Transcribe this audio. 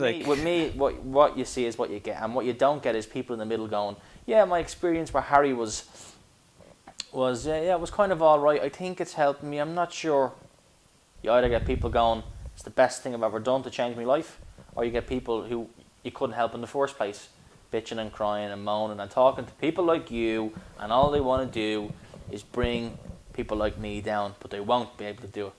Like, with me, what what you see is what you get, and what you don't get is people in the middle going, "Yeah, my experience where Harry was was uh, yeah, it was kind of all right. I think it's helped me. I'm not sure." You either get people going, "It's the best thing I've ever done to change my life," or you get people who you couldn't help in the first place, bitching and crying and moaning and talking to people like you, and all they want to do is bring people like me down, but they won't be able to do it.